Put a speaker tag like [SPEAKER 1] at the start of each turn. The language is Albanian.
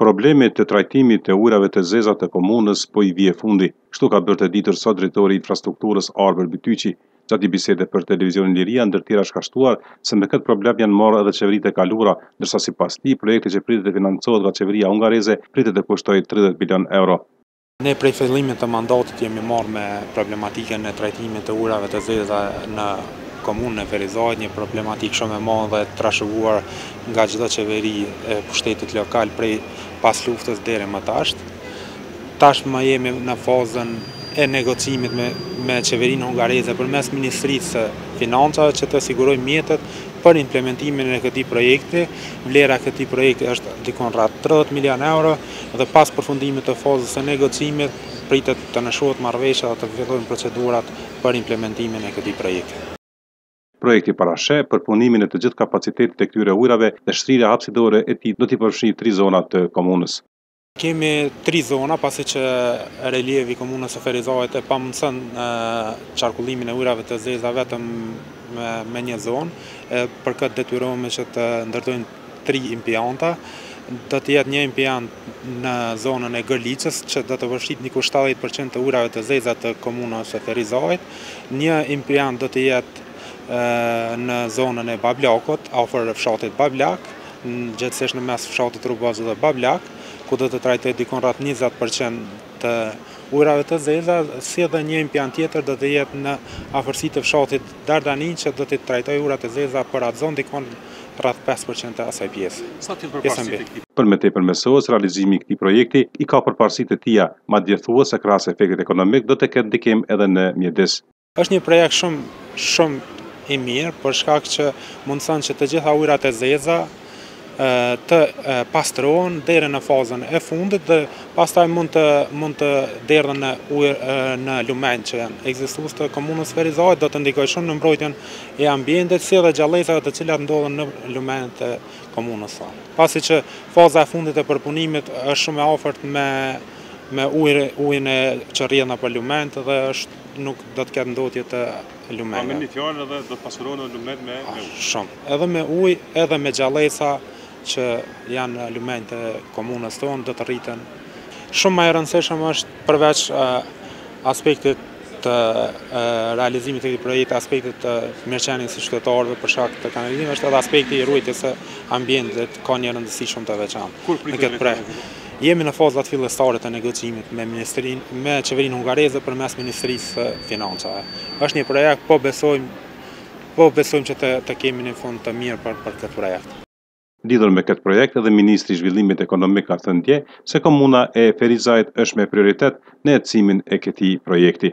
[SPEAKER 1] Problemit të trajtimit të ujërave të zeza të komunës po i vie fundi. Kështu ka bërë të ditur sot drejtori i Infrastrukturës, Arbër Bytyqi. Gjatë një bisede për Televizionin Liria, ndër tjera ka shtuar se me këtë problem janë marrë edhe qeveritë e kaluara, ndërsa sipas tij, projekti që pritet të financohet nga qeveria hungareze pritet të kushtojë tridhjetë milionë euro.
[SPEAKER 2] Ne prej fillimit të mandatit jemi marrë me problematikën e trajtimit të ujërave të zeza në Komunën e Ferizajt, një problematikë shumë e madhe e trashëguar nga çdo qeveri e pushtetit lokal prej pas luftës deri më tash. Tashmë jemi në fazën e negocimit me me qeverinë hungareze përmes Ministrisë së Financave që të sigurojë mjetet për implementimin e këtij projekti. Vlera e këtij projekti është diku rreth 30 milionë euro. dhe pas përfundimit të fazës së negocimit pritet të nënshkruhet marrëveshja dhe të fillojnë procedurat për implementimin e këtij projekti.
[SPEAKER 1] Projekti parasheh përpunimin e të gjithë kapacitetit të këtyre ujërave dhe shtrirja hapësidore e tij do t'i përfshijë tri zona të komunës.
[SPEAKER 2] Kemi tri zona pasi që relievi i komunës së Ferizajt e pamundëson qarkullimin e ujërave të zeza vetëm me një zonë, për këtë detyrohemi që të ndërtojmë tri impianta. Do të jetë një impiant në zonën e Gërlicës, që do të përfshijë diku 70 për qind të ujërave të zeza të komunës së Ferizajt. Një impiant do të jetë në zonën e Bablakut, afër fshatit Bablak, gjegjësisht në mes fshatit Rubovc dhe Bablak, ku do të trajtojë diku rreth 20 për qind të ujërave të zeza, si edhe një impiant tjetër do të jetë në afërsi të fshatit Dardani, që do të trajtojë ujërat e zeza për atë zonë diku rreth pesë për
[SPEAKER 1] qind të asaj pjese. Për më tepër mësohet se realizimi i këtij projekti i ka përparësitë e tija, madje thuhet se krahas efektit ekonomik do të ketë ndikim edhe në mjedis.
[SPEAKER 2] Është një projekt shumë shumë i mirë për shkak që mundëson që të gjitha ujërat e zeza të pastrohen deri në fazën e fundit dhe pastaj mund të mund të derdhen në ujë në lumenj që janë ekzistues të komunës Ferizaj do të ndikojë shumë në mbrojtjen e ambientit si dhe gjallesave të cilat ndodhen në lumenjtë e komunës sonë. Pasi që faza e fundit e përpunimit është shumë e afërt me me ujin e që rrjedh nëpër lumenjt dhe është nuk do të ketë ndotje të lumenjve.
[SPEAKER 1] A me një fjalë edhe do të pasurohen edhe lumenjt me me ujë?
[SPEAKER 2] Shumë. Edhe me ujë, edhe me gjallesa që janë në lumenjt e komunës tonë do të rriten. Shumë ma i rëndësishëm është përveç aspektit të realizimit të këtij projekti aspektit të mirëqenies së qytetarëve për shkak të kanalizimit është edhe aspekti i ruajtjes së ambientit ka një rëndësi shumë të veçantë.
[SPEAKER 1] Kur pritet këtë projekt?
[SPEAKER 2] Jemi në fazat fillestare të negocimit me ministrin me qeverinë hungareze përmes Ministrisë së Financave. Është një projekt po besojmë po besojmë që të të kemi një fund të mirë për për këtë projekt.
[SPEAKER 1] Lidhur me këtë projekt edhe ministri i Zhvillimit Ekonomik ka thënë dje se komuna e Ferizajt është me prioritet në ecimin e këtij projekti.